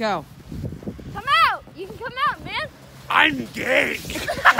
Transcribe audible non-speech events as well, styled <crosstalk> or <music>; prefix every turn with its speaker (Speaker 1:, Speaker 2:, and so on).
Speaker 1: Go.
Speaker 2: Come out! You can come out, man!
Speaker 3: I'm gay! <laughs>